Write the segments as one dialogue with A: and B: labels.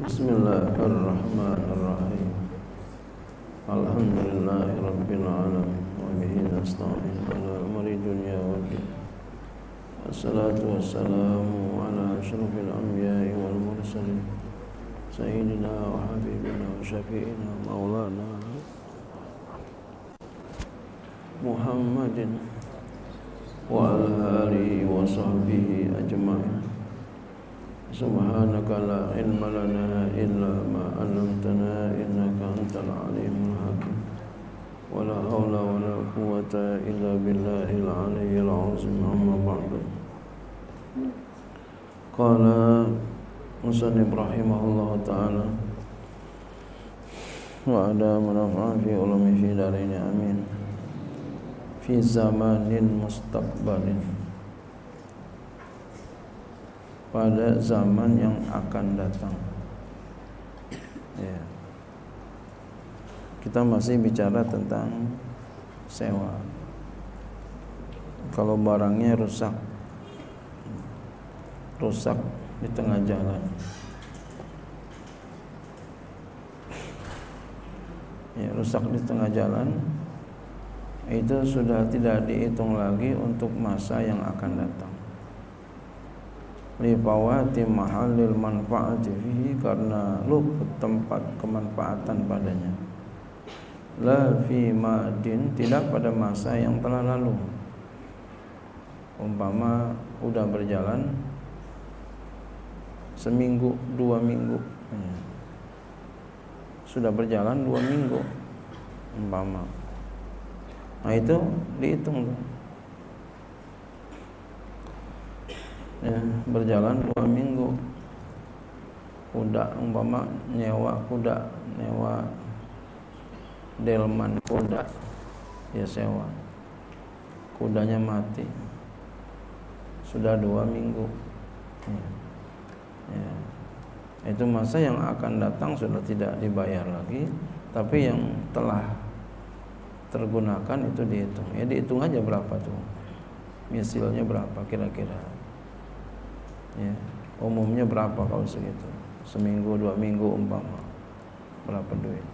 A: بسم الله الرحمن الرحيم الحمد لله رب العالمين وبه نستعين على أمر الدنيا والدين الصلاة والسلام على أشرف الأنبياء والمرسلين سيدنا وحبيبنا وشفيئنا مولانا محمد وعلى آله وصحبه أجمعين سبحانك لا علم لنا إلا ما علمتنا إنك أنت العليم الحكيم. ولا حول ولا قوة إلا بالله العلي العظيم. أما بعد. قال مصنف رحمه الله تعالى وأدى منفعا في علومه في دارين آمين. في زمان مستقبل. Pada zaman yang akan datang. Ya. Kita masih bicara tentang sewa. Kalau barangnya rusak, rusak di tengah jalan. Ya, rusak di tengah jalan itu sudah tidak dihitung lagi untuk masa yang akan datang li fawati mahallil manfaati fihi karena luput tempat kemanfaatan padanya. La fi madin tidak pada masa yang telah lalu. Umpama udah berjalan seminggu dua minggu. Ya. sudah berjalan dua minggu umpama. Nah itu dihitung tuh ya, berjalan dua minggu. Kuda umpama nyewa kuda nyewa delman kuda ya sewa. Kudanya mati. Sudah dua minggu. Ya. Ya. itu masa yang akan datang sudah tidak dibayar lagi tapi yang telah tergunakan itu dihitung. Ya dihitung aja berapa tuh? Misilnya berapa kira-kira ya umumnya berapa kalau segitu? Seminggu dua minggu umpama. Berapa duit?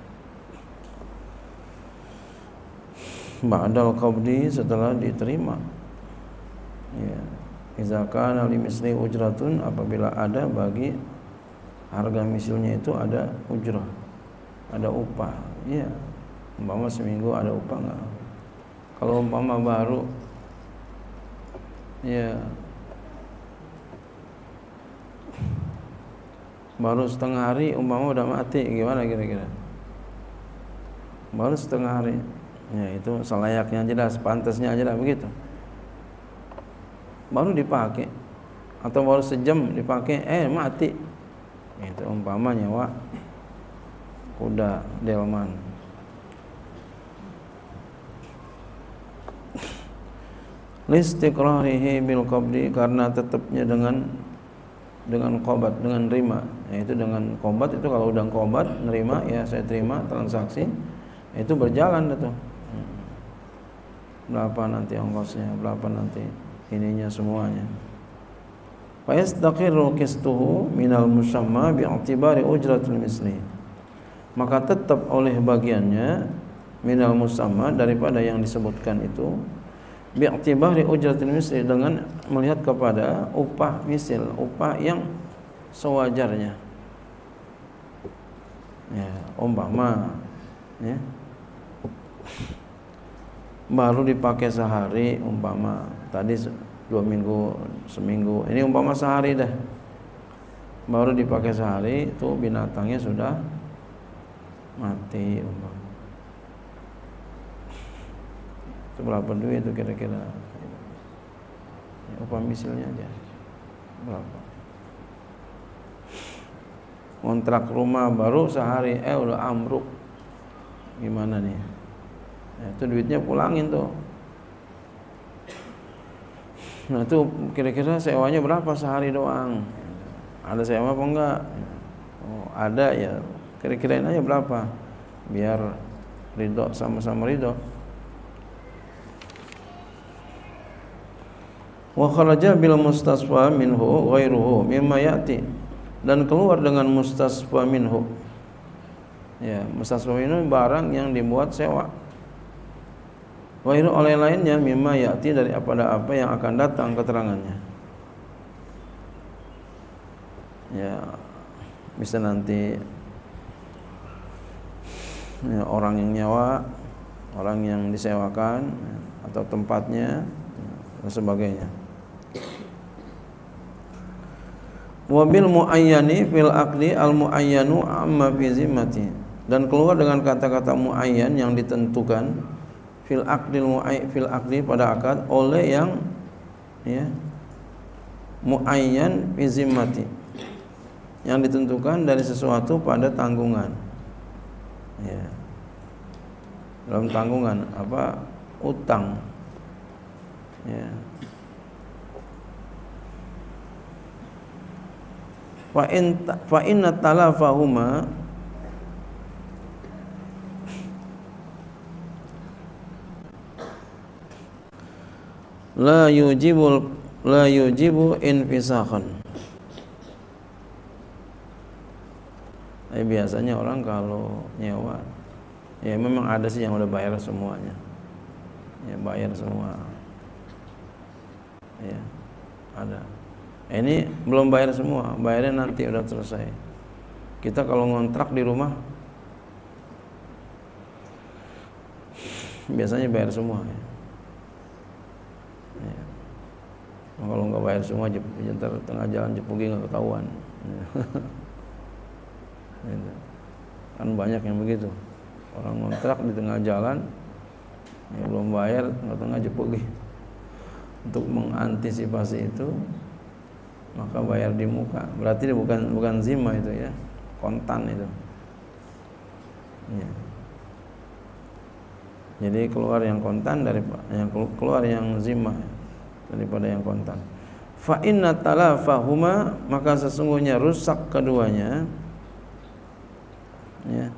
A: Ba'dal qabdi setelah diterima. Ya idza kana li misli ujratun apabila ada bagi harga misilnya itu ada ujrah ada upah. Ya umpama seminggu ada upah enggak kalau umpama baru ya baru setengah hari umpama udah mati gimana kira-kira? Baru setengah hari. Ya itu selayaknya aja dah sepantasnya aja dah begitu. Baru dipakai atau baru sejam dipakai eh mati. Itu umpama nyawa kuda delman. Listiqrarihi bil qabdi karena tetapnya dengan dengan kobat dengan rima yaitu dengan kobat itu kalau udah kobat nerima ya saya terima transaksi itu berjalan itu berapa nanti ongkosnya berapa nanti ininya semuanya. Fa yastaqiru qistuhu minal musamma bi'tibari ujratul misli. Maka tetap oleh bagiannya minal musamma daripada yang disebutkan itu bi'tibari ujratil misli dengan melihat kepada upah misil, upah yang sewajarnya. Ya, umpama ya. Baru dipakai sehari umpama tadi dua minggu seminggu ini umpama sehari dah baru dipakai sehari itu binatangnya sudah mati umpama itu berapa duit itu kira-kira? Upah misilnya aja. Berapa? Kontrak rumah baru sehari. Eh udah ambruk. Gimana nih? Ya, itu duitnya pulangin tuh. Nah itu kira-kira sewanya berapa sehari doang? Ada sewa apa enggak? Oh, ada ya. Kira-kirain aja berapa? Biar ridho sama-sama ridho wa kharaja bil mustasfa minhu ghairuhu mimma ya'ti dan keluar dengan mustasfa minhu ya mustasfa minhu barang yang dibuat sewa Wairu oleh lainnya mimma ya'ti dari apa apa yang akan datang keterangannya. Ya bisa nanti ya, orang yang nyawa, orang yang disewakan atau tempatnya dan sebagainya. Wabil muayyani fil aqdi al muayyanu amma fi zimmati. Dan keluar dengan kata-kata muayyan yang ditentukan fil aqdil muay fil aqdi pada akad oleh yang ya muayyan fi zimmati. Yang ditentukan dari sesuatu pada tanggungan. Ya. Dalam tanggungan apa? Utang. Ya fa in fa inna talafahuma la yujibul la yujibu infisakhan. Eh, biasanya orang kalau nyewa ya memang ada sih yang udah bayar semuanya. Ya bayar semua. Ya ada ini belum bayar semua bayarnya nanti udah selesai. Kita kalau ngontrak di rumah biasanya bayar semua ya. Ya. Kalau nggak bayar semua jentar tengah jalan jepugi nggak ketahuan. Ya. Kan banyak yang begitu. Orang kontrak di tengah jalan ya belum bayar nggak tengah jepugi. Untuk mengantisipasi itu maka bayar di muka berarti bukan bukan zima itu ya kontan itu ya. Jadi keluar yang kontan dari yang keluar yang zimah daripada yang kontan. Fa inna talafahuma maka sesungguhnya rusak keduanya ya.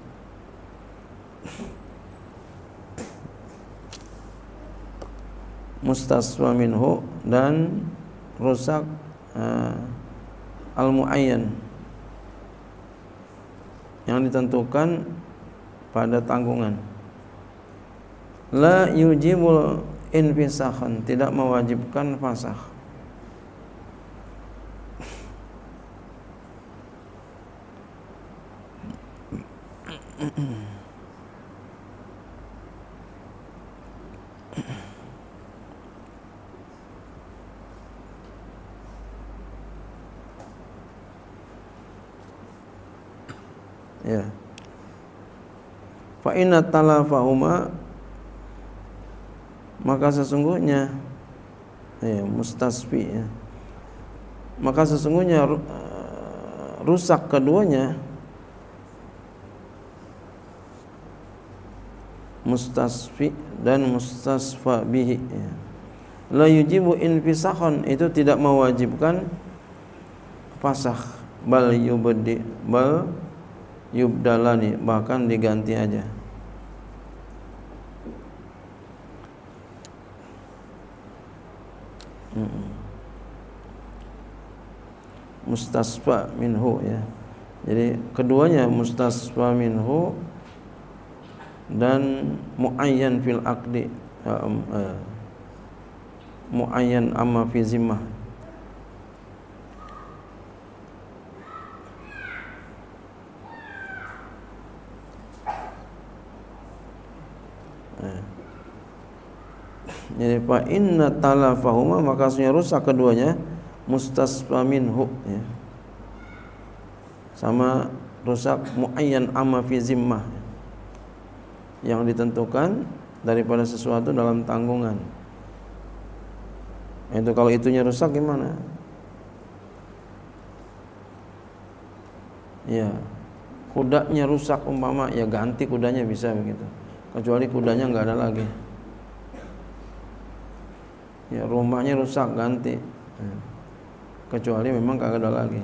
A: Mustaswa minhu dan rusak uh, al-muayyan. Yang ditentukan pada tanggungan. La yujibul infisakhan tidak mewajibkan fasakh inna talafahuma maka sesungguhnya ya, mustasfi ya. maka sesungguhnya eh, rusak keduanya mustasfi dan mustasfa bihi ya. la yujibu infisahon itu tidak mewajibkan fasah bal yubdi bal yubdalani bahkan diganti aja mustasfa minhu ya. Jadi keduanya mustasfa minhu dan muayyan fil aqdi uh, uh, muayyan amma fi zimmah Jadi fa inna talafahuma maka sesungguhnya rusak keduanya mustasfa minhu ya. Sama rusak muayyan amma fi zimmah yang ditentukan daripada sesuatu dalam tanggungan. Itu kalau itunya rusak gimana? Ya, kudanya rusak umpama ya ganti kudanya bisa begitu. Kecuali kudanya nggak ada lagi ya rumahnya rusak ganti. Kecuali memang kagak ada lagi.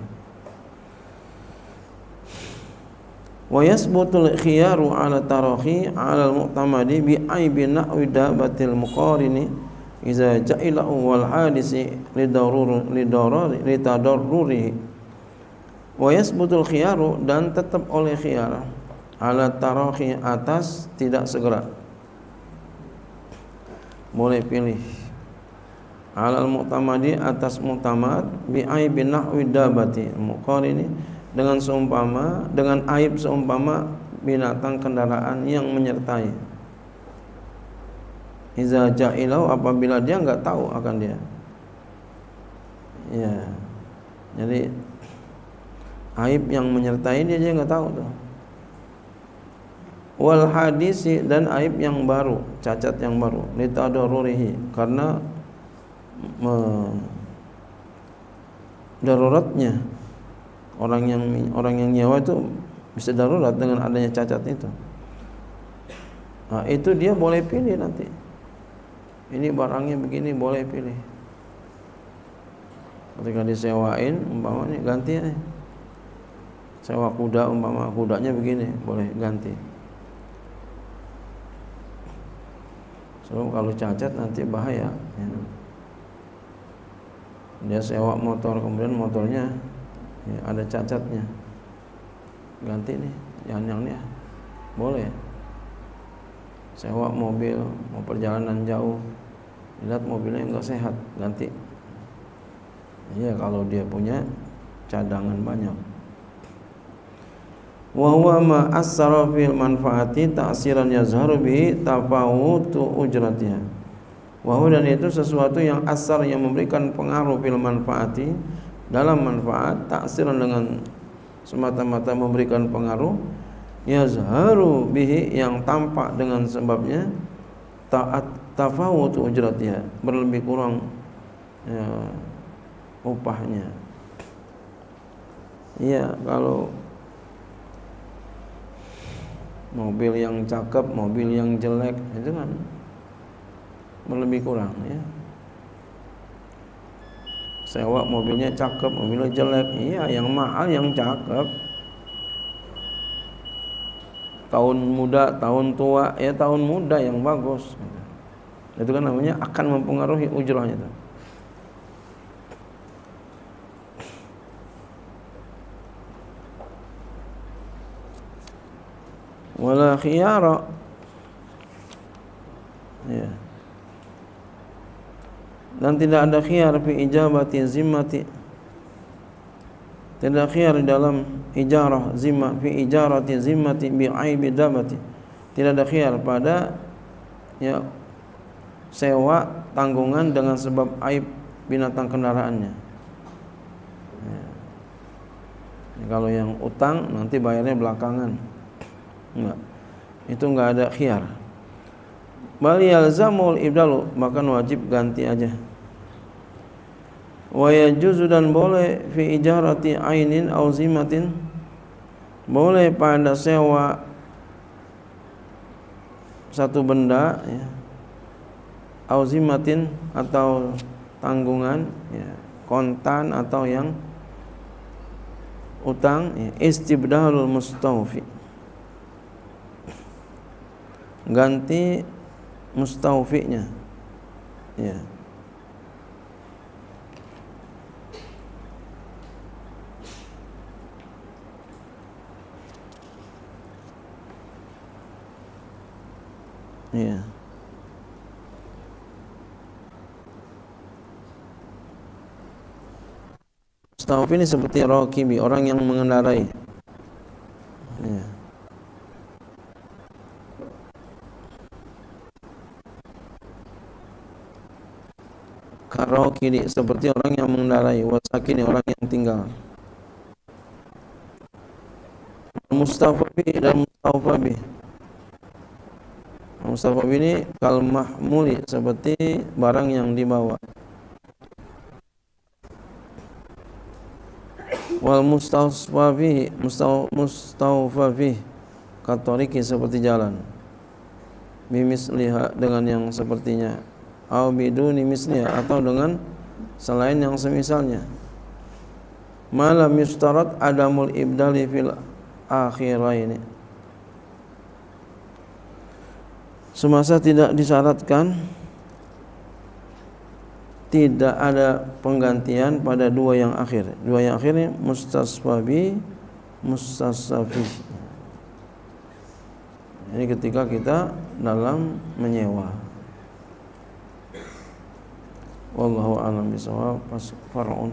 A: Wa yasbutul khiyaru ala tarahi ala al-mu'tamadi bi aibi na'wi dabatil muqarini iza ja'ilahu wal hadisi li darur li darar li tadarruri. Wa yasbutul khiyaru dan tetap oleh khiyar ala tarahi atas tidak segera. Boleh pilih alal mu'tamadi atas mu'tamad bi aibin nahwi dabati. Ini dengan seumpama dengan aib seumpama binatang kendaraan yang menyertai. Iza ja'ilau apabila dia enggak tahu akan dia. Ya. Jadi aib yang menyertai dia dia nggak tahu tuh. Wal hadisi dan aib yang baru cacat yang baru litadarurihi karena daruratnya orang yang orang yang nyawa itu bisa darurat dengan adanya cacat itu. Nah, itu dia boleh pilih nanti. Ini barangnya begini boleh pilih. Ketika disewain umpamanya ganti ya sewa kuda umpama kudanya begini boleh ganti. Sebab kalau cacat nanti bahaya ya. Dia sewa motor kemudian motornya ya, ada cacatnya. Ganti nih jangan yang ini boleh. Sewa mobil mau perjalanan jauh. Lihat mobilnya enggak sehat ganti. Iya kalau dia punya cadangan banyak. Wa huwa ma asara fil manfaati ta'siran yazharu bihi tafawutu ujratiha wa dan itu sesuatu yang asar yang memberikan pengaruh fil manfaati dalam manfaat ta'siran dengan semata-mata memberikan pengaruh yazharu bihi yang tampak dengan sebabnya taat tafawutu ujratiha berlebih kurang ya, upahnya. Iya, kalau mobil yang cakep, mobil yang jelek itu kan lebih kurang ya. Sewa mobilnya cakep, mobilnya jelek, iya yang mahal yang cakep. Tahun muda, tahun tua, ya tahun muda yang bagus. Itu kan namanya akan mempengaruhi ujrahnya itu. wala khiyara dan tidak ada khiyar fi ijabati zimmati tidak khiyar dalam ijarah zimma fi ijarati zimmati bi aibi damati tidak ada khiyar pada ya sewa tanggungan dengan sebab aib binatang kendaraannya ya. kalau yang utang nanti bayarnya belakangan Enggak. Itu enggak ada khiyar. Bal yalzamul ibdalu, bahkan wajib ganti aja. Wa yajuzu dan boleh fi ijarati ainin au zimatin. Boleh pada sewa satu benda ya auzimatin atau tanggungan ya, kontan atau yang utang ya, istibdalul mustawfi. Ganti mustaufinya ya ya Mustawfi ini seperti rokibi orang yang mengendarai. Ya. kini seperti orang yang mengendarai wasakini orang yang tinggal. Mustafabi dan mustafabi mustafabi ini kal mahmuli seperti barang yang dibawa. Wal mustawfafi mustawfafi katoriki seperti jalan. Bimis lihat dengan yang sepertinya. Au biduni misliha atau dengan selain yang semisalnya. Malam yustarat adamul ibdali fil akhiraini semasa tidak disyaratkan tidak ada penggantian pada dua yang akhir. Dua yang akhir ini mustaswabi, mustasafi. Ini ketika kita dalam menyewa. Wallahu a'lam bishawab. Far'un.